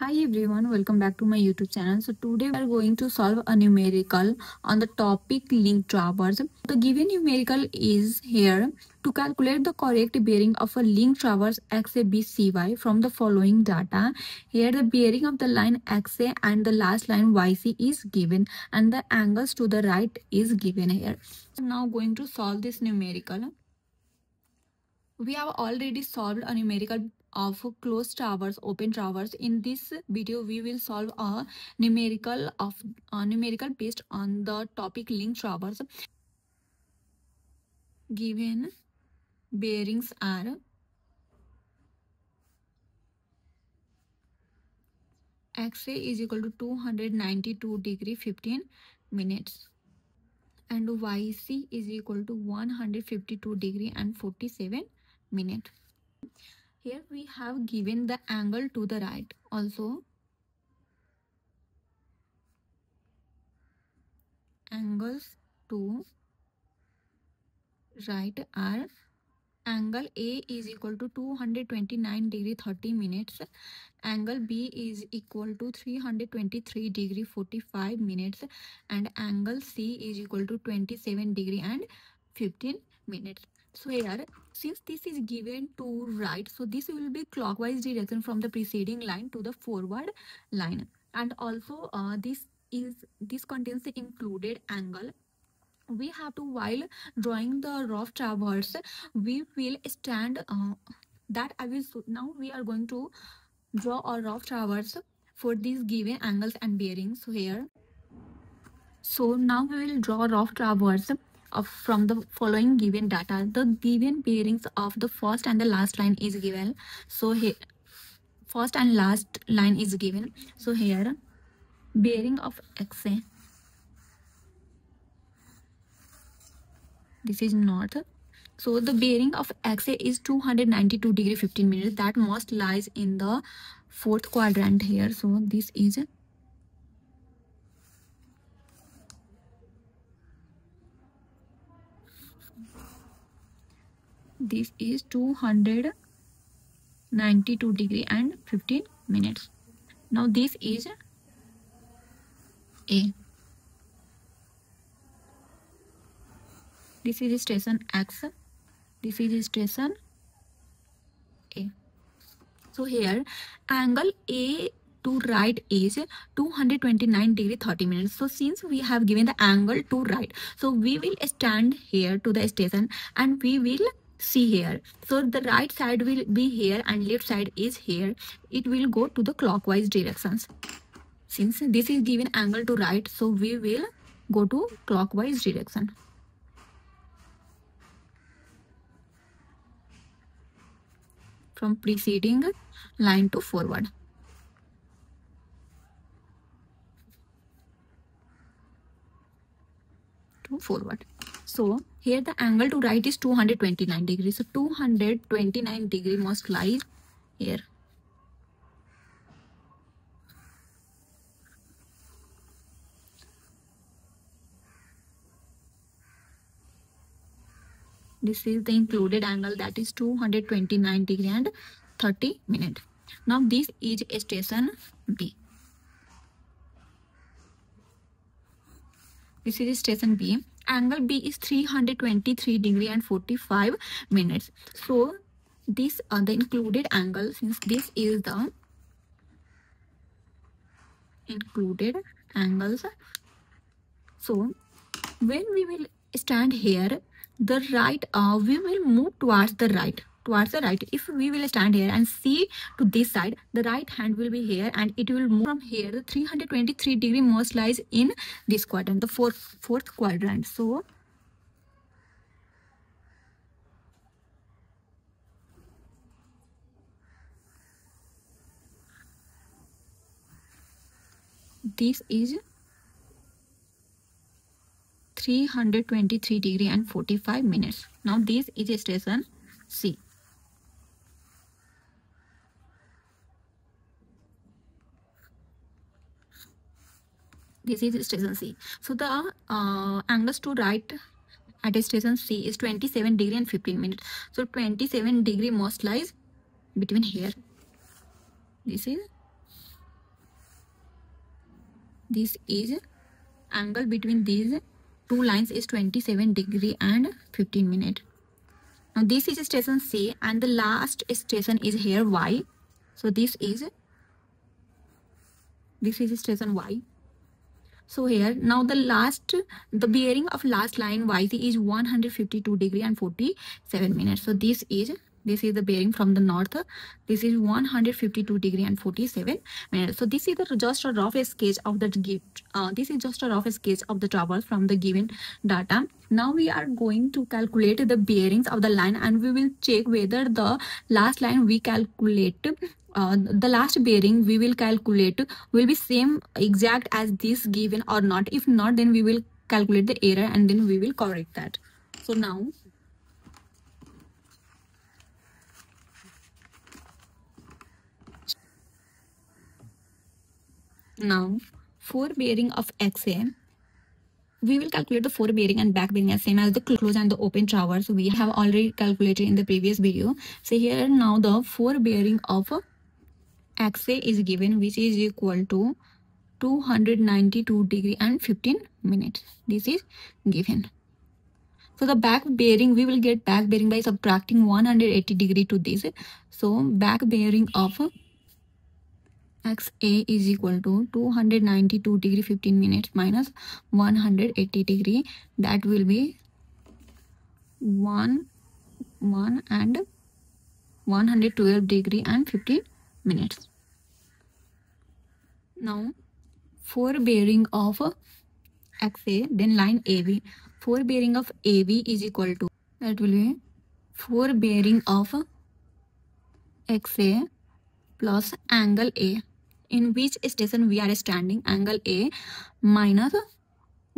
Hi everyone, welcome back to my YouTube channel. So today we are going to solve a numerical on the topic link traverse. The given numerical is here to calculate the correct bearing of a link traverse XABCY from the following data. Here the bearing of the line XA and the last line YC is given and the angles to the right is given here. Now going to solve this numerical. We have already solved a numerical of closed traverse open traverse in this video we will solve a numerical of a numerical based on the topic link traverse given bearings are xa is equal to 292 degree 15 minutes and yc is equal to 152 degree and 47 minute here we have given the angle to the right also. Angles to right are angle A is equal to 229 degree 30 minutes. Angle B is equal to 323 degree 45 minutes. And angle C is equal to 27 degree and 15 minutes. So here since this is given to right so this will be clockwise direction from the preceding line to the forward line. And also uh, this is this contains the included angle. We have to while drawing the rough traverse we will stand uh, that i will now we are going to draw a rough traverse for these given angles and bearings here. So now we will draw rough traverse of from the following given data. The given bearings of the first and the last line is given. So here first and last line is given. So here bearing of xa this is north so the bearing of xa is 292 degree 15 minutes. That must lies in the fourth quadrant here. So this is this is 292 degree and 15 minutes. Now this is a. This is station x. This is station a. So here angle a to right is 229 degree 30 minutes. So since we have given the angle to right so we will stand here to the station and we will see here. So the right side will be here and left side is here. It will go to the clockwise directions. Since this is given angle to right so we will go to clockwise direction. From preceding line to forward. To forward. So here the angle to right is 229 degrees. So 229 degree must lie here. This is the included angle that is 229 degree and 30 minute. Now this is station B. This is station B angle B is 323 degree and 45 minutes. So this are the included angle since this is the included angles. So when we will stand here, the right, uh, we will move towards the right towards the right. If we will stand here and see to this side the right hand will be here and it will move from here. The 323 degree most lies in this quadrant the fourth fourth quadrant. So this is 323 degree and 45 minutes. Now this is a station c this is station C. So the uh, angles to right at station C is 27 degree and 15 minutes. So 27 degree most lies between here. This is this is angle between these two lines is 27 degree and 15 minute now this is station c and the last station is here y so this is this is station y so here now the last the bearing of last line yc is 152 degree and 47 minutes. So this is this is the bearing from the north. This is 152 degree and 47 minutes. So this is the, just a rough sketch of the uh, this is just a rough sketch of the travel from the given data. Now we are going to calculate the bearings of the line and we will check whether the last line we calculate uh, the last bearing we will calculate will be same exact as this given or not if not then we will calculate the error and then we will correct that so now Now, fore bearing of XA, we will calculate the fore bearing and back bearing as same as the close and the open traverse we have already calculated in the previous video. So here now the fore bearing of XA is given which is equal to 292 degree and 15 minutes. This is given. So the back bearing, we will get back bearing by subtracting 180 degree to this. So back bearing of xa is equal to 292 degree 15 minutes minus 180 degree that will be 1 1 and 112 degree and 15 minutes now fore bearing of xa then line ab fore bearing of ab is equal to that will be fore bearing of xa plus angle A. In which station we are standing? Angle A minus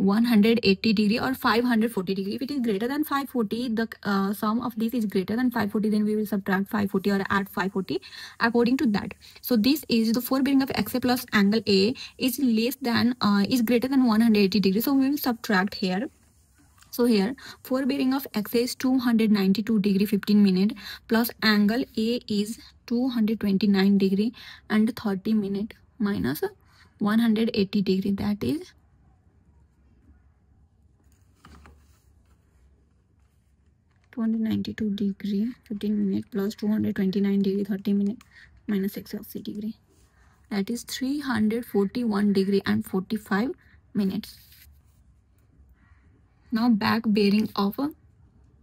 180 degree or 540 degree. If it is greater than 540 the uh, sum of this is greater than 540 then we will subtract 540 or add 540 according to that. So this is the fore bearing of xa plus angle a is less than uh, is greater than 180 degree. So we will subtract here. So here fore bearing of x is 292 degree 15 minute plus angle A is 229 degree and 30 minute minus 180 degree. That is Two hundred ninety-two degree, fifteen minute plus two hundred twenty-nine degree, thirty minute minus x of c degree. That is three hundred forty-one degree and forty-five minutes. Now back bearing of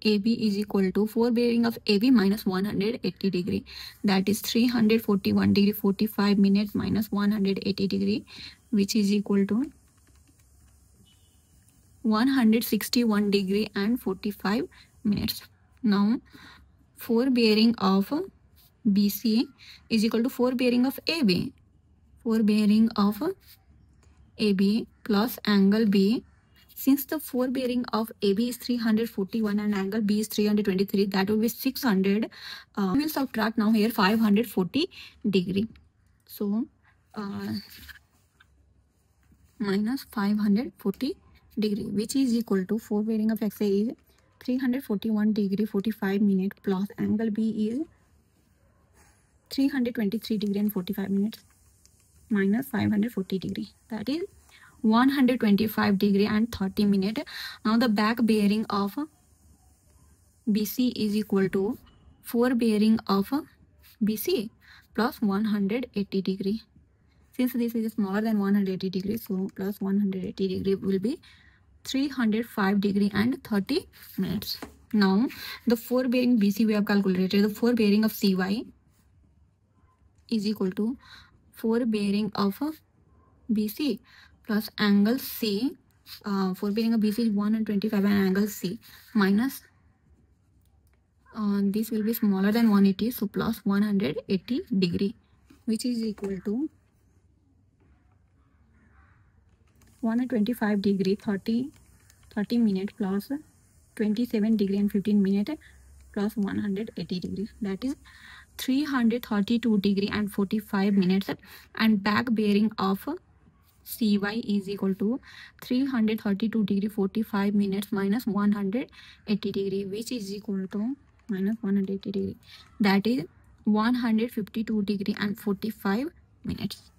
AB is equal to fore bearing of AB minus 180 degree. That is 341 degree 45 minutes minus 180 degree which is equal to 161 degree and 45 minutes. Now fore bearing of BC is equal to fore bearing of AB. Fore bearing of AB plus angle B since the fore bearing of AB is 341 and angle B is 323, that will be 600. Uh, we will subtract now here 540 degree. So, uh, minus 540 degree, which is equal to fore bearing of XA is 341 degree 45 minute plus angle B is 323 degree and 45 minutes minus 540 degree. That is 125 degree and 30 minute now the back bearing of bc is equal to fore bearing of bc plus 180 degree since this is smaller than 180 degree so plus 180 degree will be 305 degree and 30 minutes. Now the fore bearing bc we have calculated the fore bearing of cy is equal to fore bearing of bc plus angle C uh, fore bearing a BC is 125 and angle C minus uh, this will be smaller than 180 so plus 180 degree which is equal to 125 degree 30 30 minute plus 27 degree and 15 minute plus 180 degree. That is 332 degree and 45 minutes and back bearing of cy is equal to 332 degree 45 minutes minus 180 degree which is equal to minus 180 degree. That is 152 degree and 45 minutes.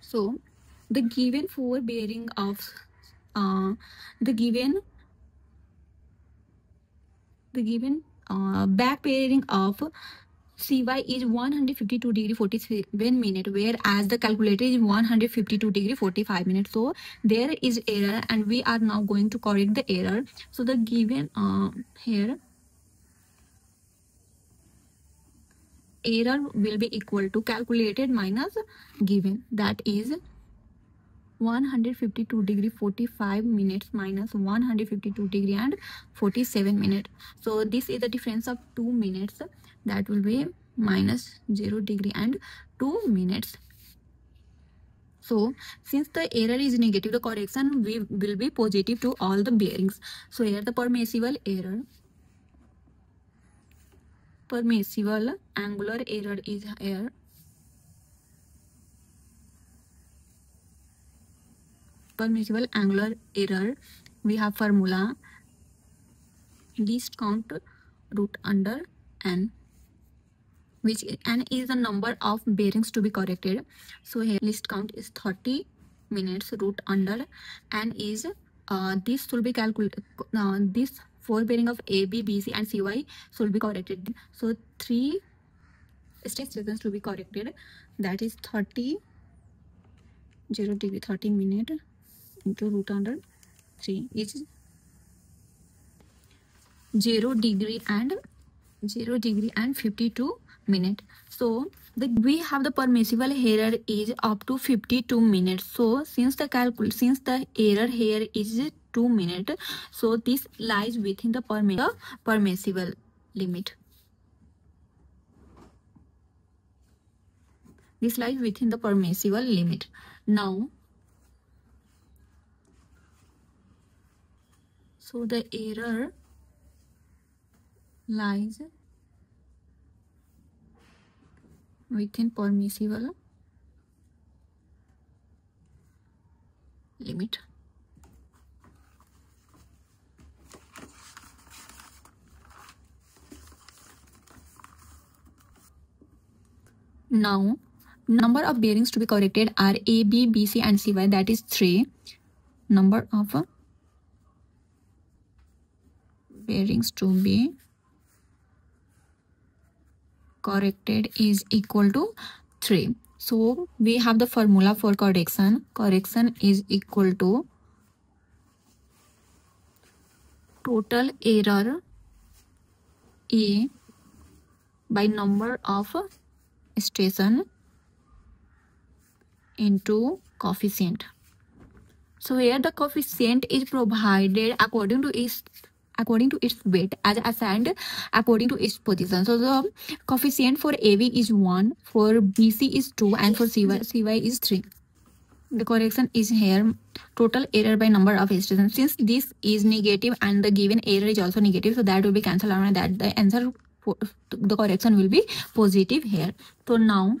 So the given fore bearing of uh, the given the given uh, back bearing of CY is 152 degree 47 minute whereas the calculator is 152 degree 45 minutes so there is error and we are now going to correct the error. So the given uh, here error will be equal to calculated minus given. That is 152 degree 45 minutes minus 152 degree and 47 minutes so this is the difference of 2 minutes. That will be minus 0 degree and 2 minutes. So since the error is negative the correction we will be positive to all the bearings. So here the permissible error. Permissible angular error is here permissible angular error. We have formula. Least count root under n which n is the number of bearings to be corrected. So here least count is 30 minutes root under n is uh, this should be calculated uh, this fore bearing of a b b c and cy should be corrected. So three stress seconds to be corrected. That is 30 0 degree 30 minute into root under 3 is 0 degree and 0 degree and 52 minute. So the we have the permissible error is up to 52 minutes so since the calcul since the error here is 2 minute so this lies within the permissible permissible limit. This lies within the permissible limit. Now so the error lies within permissible limit. Now, number of bearings to be corrected are A, B, B, C and C, Y that is 3. Number of bearings to be corrected is equal to 3 so we have the formula for correction. Correction is equal to total error a by number of station into coefficient. So here the coefficient is provided according to its according to its weight as assigned according to its position. So the coefficient for AB is 1, for BC is 2 and for CY, CY is 3. The correction is here total error by number of stations. Since this is negative and the given error is also negative so that will be cancelled out and that the answer the correction will be positive here. So now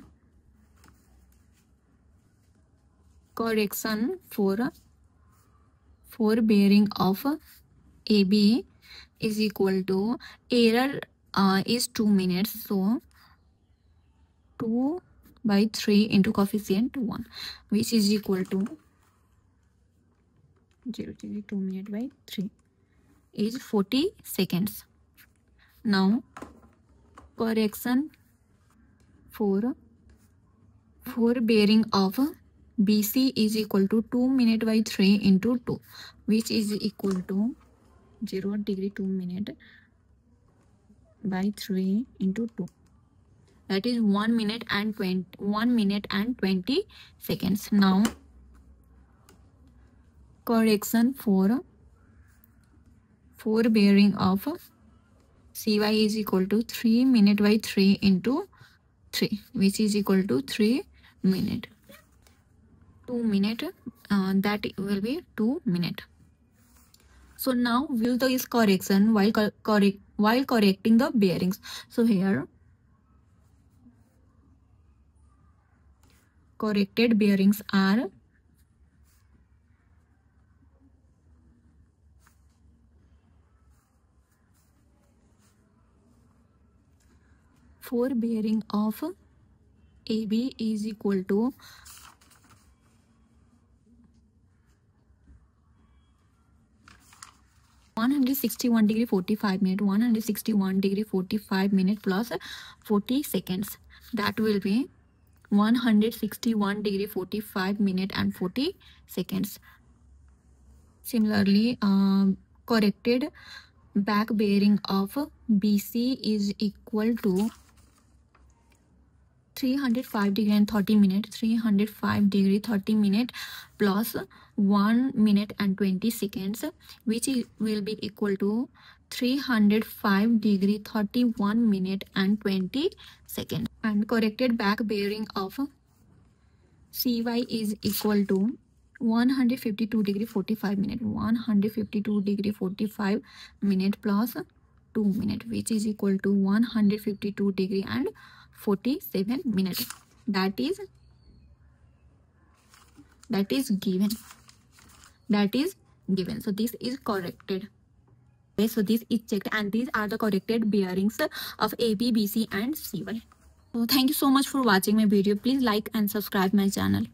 correction for fore bearing of AB is equal to error uh, is 2 minutes so 2 by 3 into coefficient 1 which is equal to 0 0 2 minute by 3 is 40 seconds now correction for for bearing of BC is equal to 2 minute by 3 into 2 which is equal to 0 degree 2 minute by 3 into 2 that is 1 minute and 20 1 minute and 20 seconds. Now correction for bearing of cy is equal to 3 minute by 3 into 3 which is equal to 3 minute. 2 minute uh, that will be 2 minute so now we'll do this correction while correct while correcting the bearings. So here corrected bearings are for bearing of AB is equal to 161 degree 45 minute 161 degree 45 minute plus 40 seconds. That will be 161 degree 45 minute and 40 seconds. Similarly um, corrected back bearing of bc is equal to 305 degree and 30 minute 305 degree 30 minute plus 1 minute and 20 seconds which will be equal to 305 degree 31 minute and 20 seconds. And corrected back bearing of cy is equal to 152 degree 45 minute 152 degree 45 minute plus 2 minute which is equal to 152 degree and 47 minutes. That is that is given. That is given. So this is corrected. Okay so this is checked and these are the corrected bearings of ab bc and cy so thank you so much for watching my video. Please like and subscribe my channel